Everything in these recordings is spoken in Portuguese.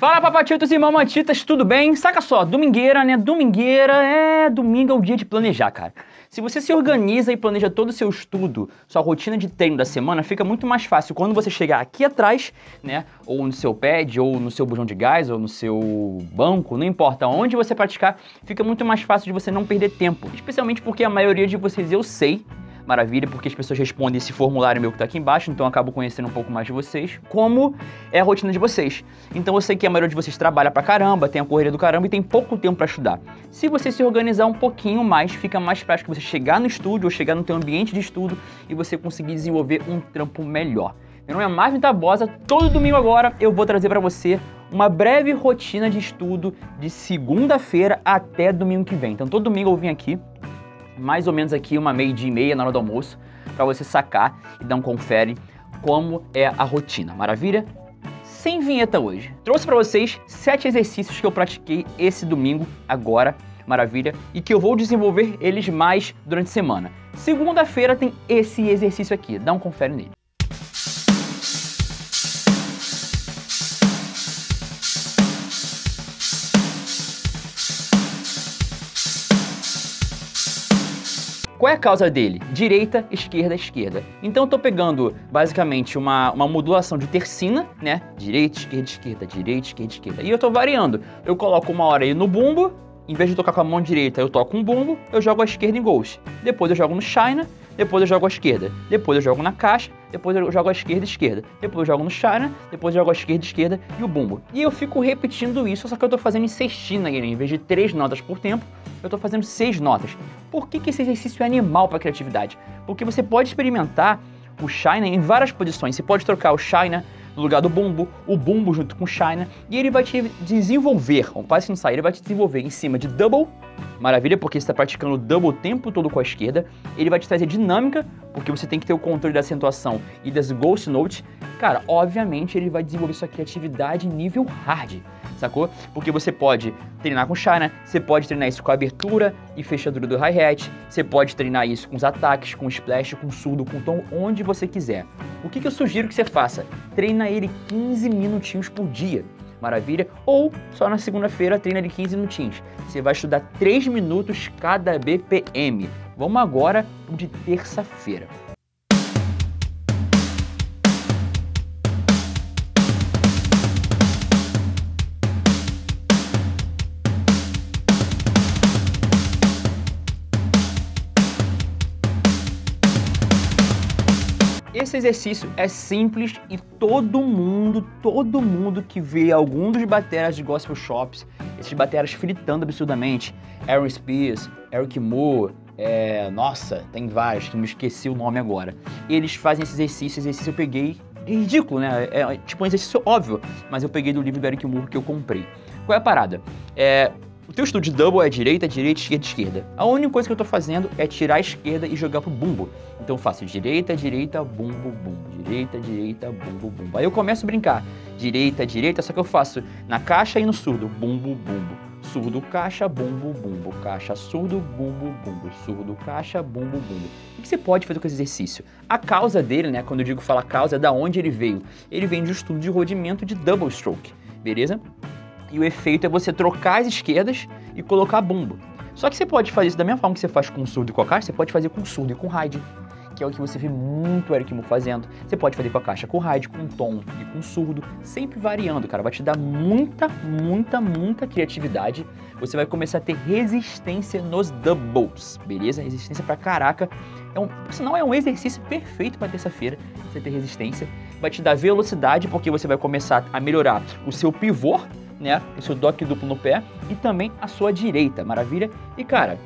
Fala papatitos e mamatitas, tudo bem? Saca só, domingueira, né? Domingueira é domingo é o dia de planejar, cara. Se você se organiza e planeja todo o seu estudo, sua rotina de treino da semana, fica muito mais fácil quando você chegar aqui atrás, né? Ou no seu pad, ou no seu bujão de gás, ou no seu banco, não importa onde você praticar, fica muito mais fácil de você não perder tempo. Especialmente porque a maioria de vocês eu sei maravilha, porque as pessoas respondem esse formulário meu que tá aqui embaixo, então eu acabo conhecendo um pouco mais de vocês, como é a rotina de vocês. Então eu sei que a maioria de vocês trabalha pra caramba, tem a correria do caramba e tem pouco tempo para estudar. Se você se organizar um pouquinho mais, fica mais prático você chegar no estúdio ou chegar no teu ambiente de estudo e você conseguir desenvolver um trampo melhor. Meu nome é Marvin Tabosa, todo domingo agora eu vou trazer para você uma breve rotina de estudo de segunda-feira até domingo que vem. Então todo domingo eu vim aqui mais ou menos aqui uma meia e meia na hora do almoço, para você sacar e dar um confere como é a rotina. Maravilha? Sem vinheta hoje. Trouxe para vocês sete exercícios que eu pratiquei esse domingo agora, maravilha, e que eu vou desenvolver eles mais durante a semana. Segunda-feira tem esse exercício aqui, dá um confere nele. Qual é a causa dele? Direita, esquerda, esquerda. Então eu tô pegando basicamente uma, uma modulação de tercina, né? Direita, esquerda, esquerda, direita, esquerda, esquerda. E eu tô variando. Eu coloco uma hora aí no bumbo, em vez de tocar com a mão direita, eu toco um bumbo, eu jogo a esquerda em ghost. Depois eu jogo no China, depois eu jogo a esquerda, depois eu jogo na caixa, depois eu jogo a esquerda esquerda, depois eu jogo no China, depois eu jogo a esquerda esquerda e o bumbo. E eu fico repetindo isso, só que eu tô fazendo em sextina, em vez de três notas por tempo, eu estou fazendo seis notas. Por que, que esse exercício é animal para criatividade? Porque você pode experimentar o Shine em várias posições. Você pode trocar o Shine no lugar do bumbo, o bumbo junto com o Shine, e ele vai te desenvolver, o passe não sair, ele vai te desenvolver em cima de double, maravilha, porque você está praticando double o tempo todo com a esquerda, ele vai te trazer dinâmica, porque você tem que ter o controle da acentuação e das ghost notes, cara, obviamente ele vai desenvolver sua criatividade nível hard sacou? Porque você pode treinar com chá, né? Você pode treinar isso com a abertura e fechadura do hi-hat, você pode treinar isso com os ataques, com splash, com surdo, com tom, onde você quiser. O que, que eu sugiro que você faça? Treina ele 15 minutinhos por dia. Maravilha? Ou só na segunda-feira treina ele 15 minutinhos. Você vai estudar 3 minutos cada BPM. Vamos agora de terça-feira. Esse exercício é simples e todo mundo, todo mundo que vê algum dos bateras de gospel shops, esses bateras fritando absurdamente, Aaron Spears, Eric Moore, é, nossa, tem vários que me esqueci o nome agora. Eles fazem esse exercício, esse exercício eu peguei, é ridículo, né? É, é tipo um exercício óbvio, mas eu peguei do livro do Eric Moore que eu comprei. Qual é a parada? É, o teu estudo de double é direita, direita, esquerda, esquerda. A única coisa que eu tô fazendo é tirar a esquerda e jogar pro bumbo. Então eu faço direita, direita, bumbo, bumbo. Direita, direita, bumbo, bumbo. Aí eu começo a brincar. Direita, direita, só que eu faço na caixa e no surdo. Bumbo, bumbo. Surdo, caixa, bumbo, bumbo. Caixa, surdo, bumbo, bumbo. Surdo, caixa, bumbo, bumbo. O que você pode fazer com esse exercício? A causa dele, né? Quando eu digo fala causa, é da onde ele veio. Ele vem de um estudo de rodimento de double stroke. Beleza? e o efeito é você trocar as esquerdas e colocar bumbo. Só que você pode fazer isso da mesma forma que você faz com surdo e com a caixa, você pode fazer com surdo e com ride, que é o que você vê muito o Eric Moore fazendo. Você pode fazer com a caixa com ride, com tom e com surdo, sempre variando, cara. Vai te dar muita, muita, muita criatividade. Você vai começar a ter resistência nos doubles, beleza? Resistência pra caraca. É um, senão é um exercício perfeito para terça-feira, você ter resistência. Vai te dar velocidade, porque você vai começar a melhorar o seu pivô né? O seu dock duplo no pé e também a sua direita, maravilha? E cara,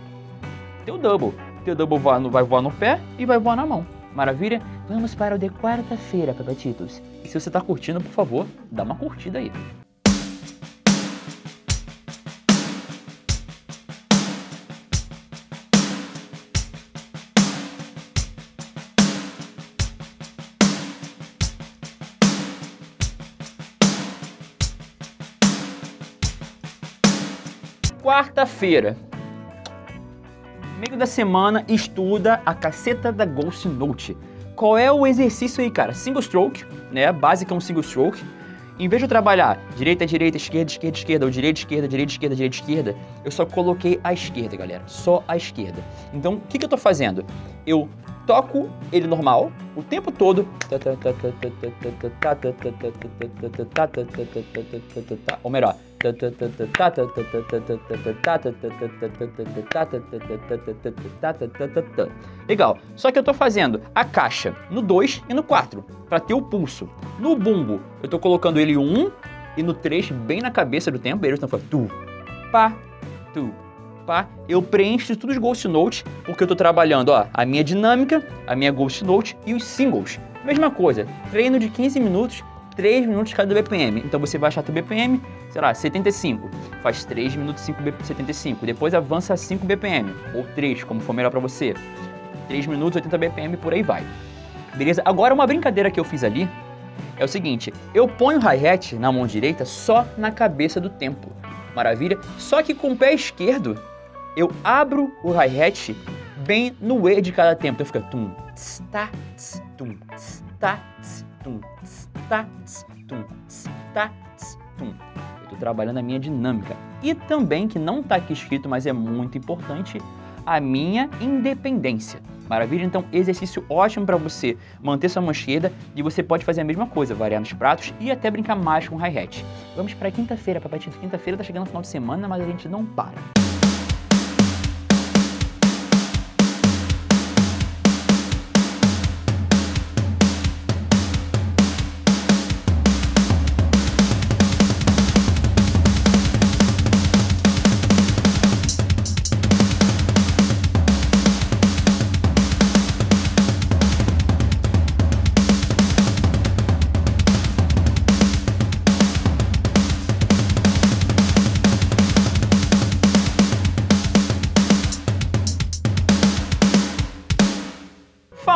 teu double. Teu double vai, vai voar no pé e vai voar na mão. Maravilha? Vamos para o de quarta-feira, papatitos. E se você tá curtindo, por favor, dá uma curtida aí. Quarta-feira. Meio da semana, estuda a caceta da Ghost Note. Qual é o exercício aí, cara? Single stroke, né? Básica é um single stroke. Em vez de eu trabalhar direita, direita, esquerda, esquerda, esquerda, ou direita, esquerda, direita, esquerda, direita, esquerda, eu só coloquei a esquerda, galera. Só a esquerda. Então, o que, que eu tô fazendo? Eu toco ele normal o tempo todo. Ou melhor. Legal. Só que eu tô fazendo a caixa no 2 e no 4 para ter o pulso. No bumbo, eu tô colocando ele 1 um, e no 3 bem na cabeça do tempo. Eles estão falando tu, pá, tu, pá, eu preencho tudo os Ghost Notes, porque eu tô trabalhando, ó, a minha dinâmica, a minha Ghost Note e os singles. Mesma coisa, treino de 15 minutos, 3 minutos cada BPM. Então você vai achar teu BPM, sei lá, 75. Faz 3 minutos 5 75. Depois avança a 5 BPM, ou 3, como for melhor para você. 3 minutos 80 BPM por aí vai. Beleza? Agora uma brincadeira que eu fiz ali é o seguinte, eu ponho o hi-hat na mão direita só na cabeça do tempo. Maravilha? Só que com o pé esquerdo, eu abro o hi-hat bem no E de cada tempo. Então fica tum, tss, tá, tss, tum, tss, tá, tss, tum, tss, tá, tss, tum, tss, tss, tum. Eu tô trabalhando a minha dinâmica. E também, que não tá aqui escrito, mas é muito importante, a minha independência. Maravilha? Então, exercício ótimo para você manter sua mão esquerda e você pode fazer a mesma coisa, variar nos pratos e até brincar mais com hi-hat. Vamos para quinta-feira, Papai Tito. Quinta-feira tá chegando no final de semana, mas a gente não para.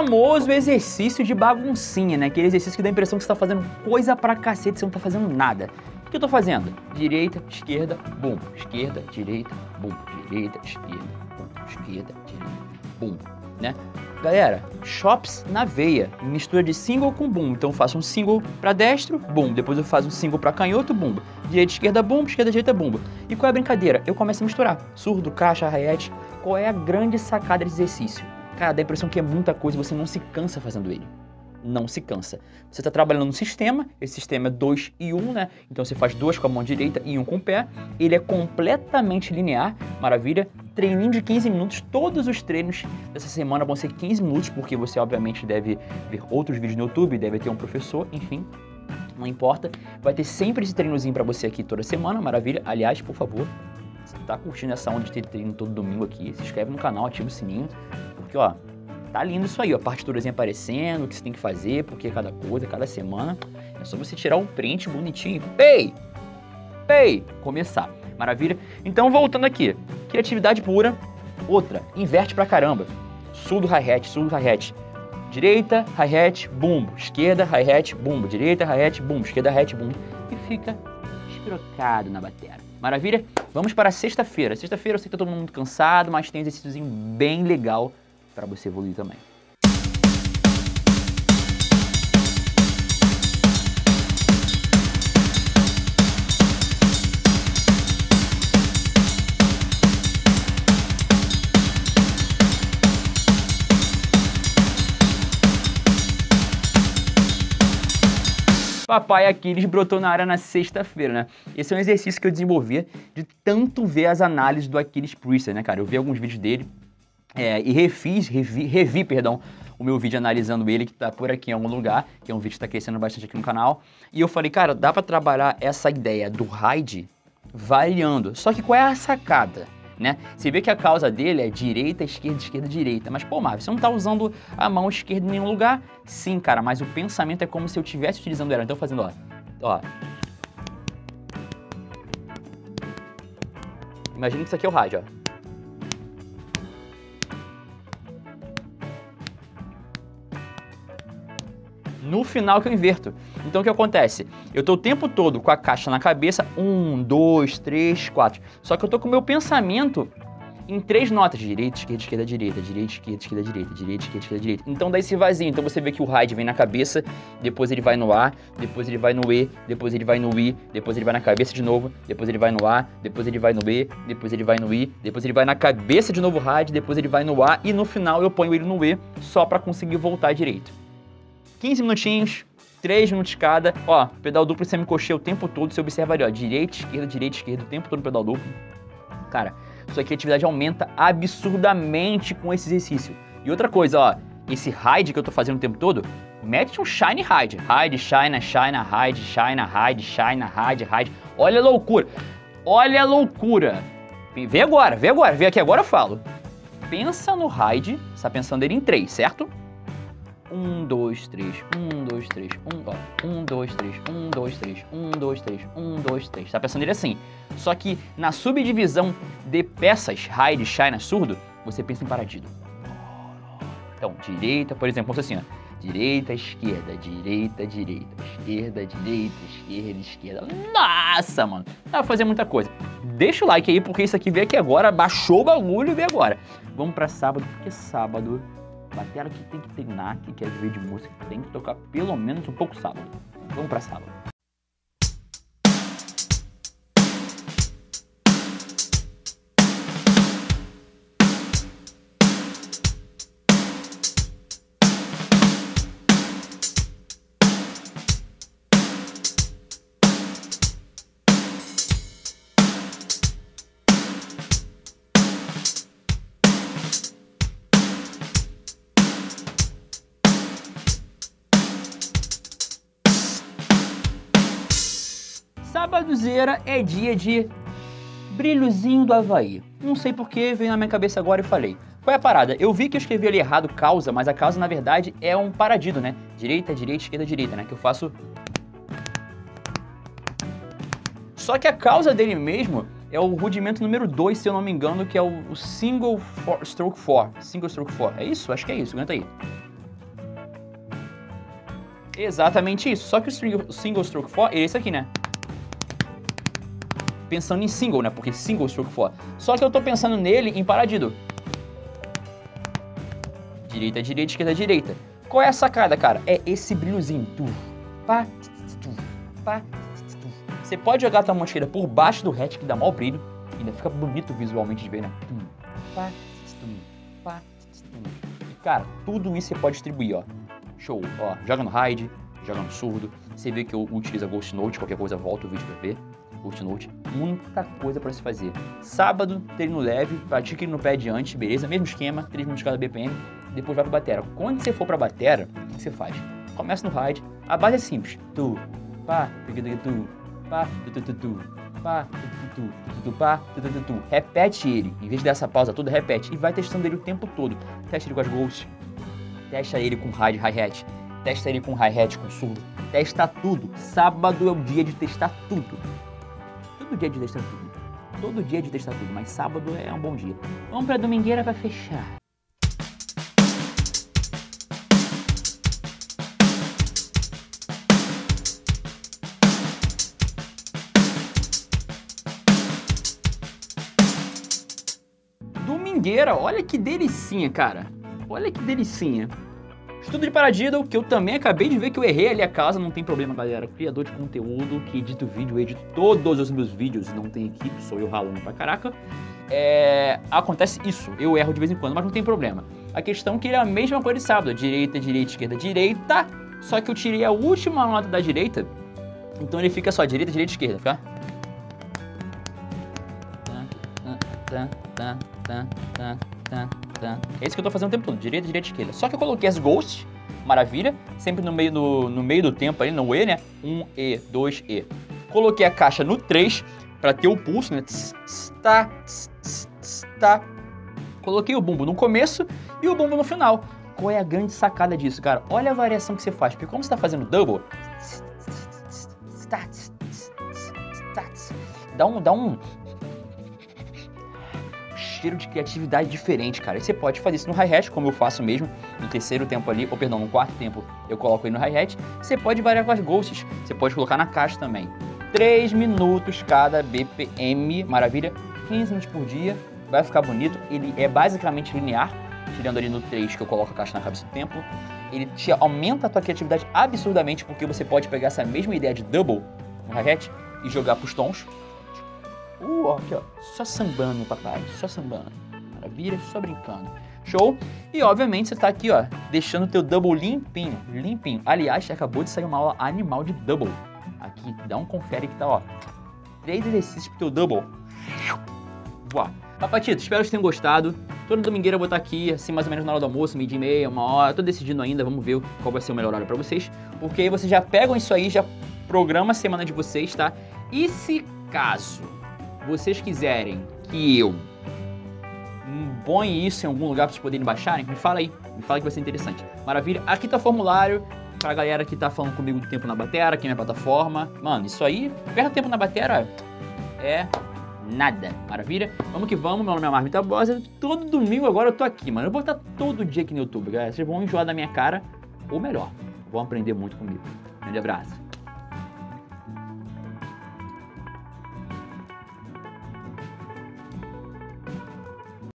Famoso exercício de baguncinha, né? Aquele exercício que dá a impressão que você tá fazendo coisa pra cacete, você não tá fazendo nada. O que eu tô fazendo? Direita, esquerda, bum. Esquerda, direita, bum. Direita, esquerda, bum. Esquerda, direita, bum. Né? Galera, chops na veia, mistura de single com boom. Então eu faço um single para destro, boom. Depois eu faço um single para canhoto, boom. Direita, esquerda, boom. Esquerda, direita, boom. E qual é a brincadeira? Eu começo a misturar surdo, caixa, hi-hat. Qual é a grande sacada desse exercício? Cara, dá a impressão que é muita coisa, você não se cansa fazendo ele. Não se cansa. Você está trabalhando no sistema, esse sistema é 2 e 1, um, né? Então você faz dois com a mão direita e um com o pé. Ele é completamente linear, maravilha. Treininho de 15 minutos, todos os treinos dessa semana vão ser 15 minutos, porque você obviamente deve ver outros vídeos no YouTube, deve ter um professor, enfim, não importa. Vai ter sempre esse treinozinho para você aqui toda semana, maravilha. Aliás, por favor, se tá curtindo essa onda de ter treino todo domingo aqui, se inscreve no canal, ativa o sininho porque, ó, tá lindo isso aí, ó. Partiturazinha aparecendo, o que você tem que fazer, porque cada coisa, cada semana. É só você tirar um print bonitinho. Pei! Pei! Começar. Maravilha? Então, voltando aqui. Criatividade pura. Outra, inverte pra caramba. Sul do hi-hat, sul do hi-hat. Direita, hi-hat, bumbo. Esquerda, hi-hat, bumbo. Direita, hi-hat, bumbo. Esquerda, hi-hat, bumbo. E fica espirocado na bateria. Maravilha? Vamos para sexta-feira. Sexta-feira eu sei que tá todo mundo cansado, mas tem um exercíciozinho bem legal para você evoluir também. Papai Aquiles brotou na área na sexta-feira, né? Esse é um exercício que eu desenvolvia de tanto ver as análises do Aquiles Priester, né, cara? Eu vi alguns vídeos dele, é, e refiz, revi, revi, perdão, o meu vídeo analisando ele, que tá por aqui em algum lugar, que é um vídeo que tá crescendo bastante aqui no canal. E eu falei, cara, dá para trabalhar essa ideia do ride variando. Só que qual é a sacada? Né? Você vê que a causa dele é direita, esquerda, esquerda, direita. Mas, pô, Marvel, você não tá usando a mão esquerda em nenhum lugar? Sim, cara, mas o pensamento é como se eu estivesse utilizando ela. Então, fazendo, ó, ó. Imagina que isso aqui é o rádio, ó. No final que eu inverto. Então o que acontece? Eu tô o tempo todo com a caixa na cabeça, um, dois, três, quatro. Só que eu tô com o meu pensamento em três notas, direita, esquerda, esquerda, direita, direita, esquerda, esquerda, direita, direita, esquerda, esquerda, direita. Então dá esse vazio. Então você vê que o ride vem na cabeça, depois ele vai no A, depois ele vai no E, depois ele vai no I, depois ele vai na cabeça de novo, depois ele vai no A, depois ele vai no E, depois ele vai no I, depois ele vai na cabeça de novo o ride, depois ele vai no A e no final eu ponho ele no E só para conseguir voltar direito. 15 minutinhos, 3 minutos cada. Ó, pedal duplo semicocheia o tempo todo, você observa ali, ó, direita, esquerda, direita, esquerda, o tempo todo pedal duplo. Cara, sua criatividade aumenta absurdamente com esse exercício. E outra coisa, ó, esse ride que eu tô fazendo o tempo todo, mete um shine ride. Ride, shine, shine, ride, shine, ride, shine, ride, ride. Olha a loucura. Olha a loucura. Vê agora, vê agora, vê aqui agora eu falo. Pensa no ride, você tá pensando ele em três, certo? Um, dois, três, um, dois, três, um, ó, um, dois, três, um, dois, três, um, dois, três, um, dois, três. Tá pensando ele assim. Só que na subdivisão de peças ride, shine, surdo, você pensa em paradido. Então, direita, por exemplo, assim, ó. Direita, esquerda, direita, direita, esquerda, direita, esquerda, esquerda. Nossa, mano. Dá pra fazer muita coisa. Deixa o like aí, porque isso aqui veio aqui agora, baixou o bagulho e veio agora. Vamos pra sábado, porque sábado Batera que tem que treinar, que quer ver de música, tem que tocar pelo menos um pouco sábado. Vamos pra sábado. Sabadozeira é dia de brilhozinho do Havaí. Não sei porque veio na minha cabeça agora e falei. Qual é a parada? Eu vi que eu escrevi ali errado causa, mas a causa na verdade é um paradido, né? Direita, direita, esquerda, direita, né? Que eu faço. Só que a causa dele mesmo é o rudimento número 2, se eu não me engano, que é o, single four, stroke 4. Single stroke 4. É isso? Acho que é isso. Aguenta aí. Exatamente isso. Só que o single stroke 4 é esse aqui, né? Pensando em single, né? Porque single stroke for. Só que eu tô pensando nele em paradido. Direita, direita, esquerda, direita. Qual é a sacada, cara? É esse brilhozinho. Tu, pá, tu, tu. Você pode jogar a tua mão esquerda por baixo do hatch, que dá mau brilho. Ainda fica bonito visualmente de ver, né? Tum, pá, tum, pá, tum. E, cara, tudo isso você pode distribuir, ó. Show. Ó, joga no hide, joga no surdo. Você vê que eu utilizo a Ghost Note, qualquer coisa volta o vídeo pra ver. Note, muita coisa para se fazer. Sábado, treino leve, pratique no pé adiante, beleza? Mesmo esquema, 3 minutos cada BPM, depois vai pra batera. Quando você for pra batera, o que você faz? Começa no ride, a base é simples. Tu, pá, tu, pá, tu, tu, tu, tu, pá, tu, tu, tu, tu, pá, tu, tu, tu. Repete ele, em vez dessa pausa toda, repete. E vai testando ele o tempo todo. Testa ele com as ghosts, testa ele com ride, hi-hat, testa ele com hi-hat, com surdo, testa tudo. Sábado é o dia de testar tudo todo dia de testar tudo. Todo dia de testar tudo, mas sábado é um bom dia. Vamos pra domingueira pra fechar. Domingueira, olha que delicinha, cara. Olha que delicinha. Estudo de Paradiddle, que eu também acabei de ver que eu errei ali a casa, não tem problema, galera. Criador de conteúdo que edita vídeo, edito todos os meus vídeos, não tem equipe, sou eu ralando pra caraca. É, acontece isso, eu erro de vez em quando, mas não tem problema. A questão é que ele é a mesma coisa de sábado, direita, direita, esquerda, direita, só que eu tirei a última nota da direita, então ele fica só direita, direita, esquerda, fica? Tá, tá, tá, tá, tá, Tá? É isso que eu tô fazendo o tempo todo, direita, direita, esquerda. Só que eu coloquei as ghosts, maravilha, sempre no meio do, no meio do tempo ali, no E, né? 1 E, 2 E. Coloquei a caixa no 3 para ter o pulso, né? Tá, tá. Coloquei o bumbo no começo e o bumbo no final. Qual é a grande sacada disso, cara? Olha a variação que você faz, porque como você tá fazendo double, dá um, dá um, cheiro de criatividade diferente, cara. E você pode fazer isso no hi-hat, como eu faço mesmo, no terceiro tempo ali, ou perdão, no quarto tempo eu coloco aí no hi-hat. Você pode variar com as ghosts, você pode colocar na caixa também. 3 minutos cada BPM, maravilha. 15 minutos por dia, vai ficar bonito. Ele é basicamente linear, tirando ali no 3 que eu coloco a caixa na cabeça do templo. Ele te aumenta a tua criatividade absurdamente, porque você pode pegar essa mesma ideia de double no raquete e jogar pros tons. Uh, aqui ó, só sambando, papai, só sambando. Maravilha, só brincando. Show? E obviamente você tá aqui, ó, deixando o teu double limpinho, limpinho. Aliás, acabou de sair uma aula animal de double. Aqui, dá um confere que tá, ó. Três exercícios pro teu double. Voar. Papatito, espero que tenham gostado. Toda domingueira eu vou estar aqui, assim, mais ou menos na hora do almoço, meio dia e meia, uma hora. Tô decidindo ainda, vamos ver qual vai ser o melhor horário pra vocês. Porque aí vocês já pegam isso aí, já programa a semana de vocês, tá? E se caso vocês quiserem que eu põe isso em algum lugar para vocês poderem baixarem, me fala aí, me fala que vai ser interessante. Maravilha? Aqui tá o formulário pra galera que tá falando comigo do tempo na batera, aqui é minha plataforma. Mano, isso aí, perda tempo na batera é nada. Maravilha? Vamos que vamos, meu nome é Marvin Tabosa. Todo domingo agora eu tô aqui, mano. Eu vou estar todo dia aqui no YouTube, galera. Vocês vão enjoar da minha cara, ou melhor, vão aprender muito comigo. Grande abraço.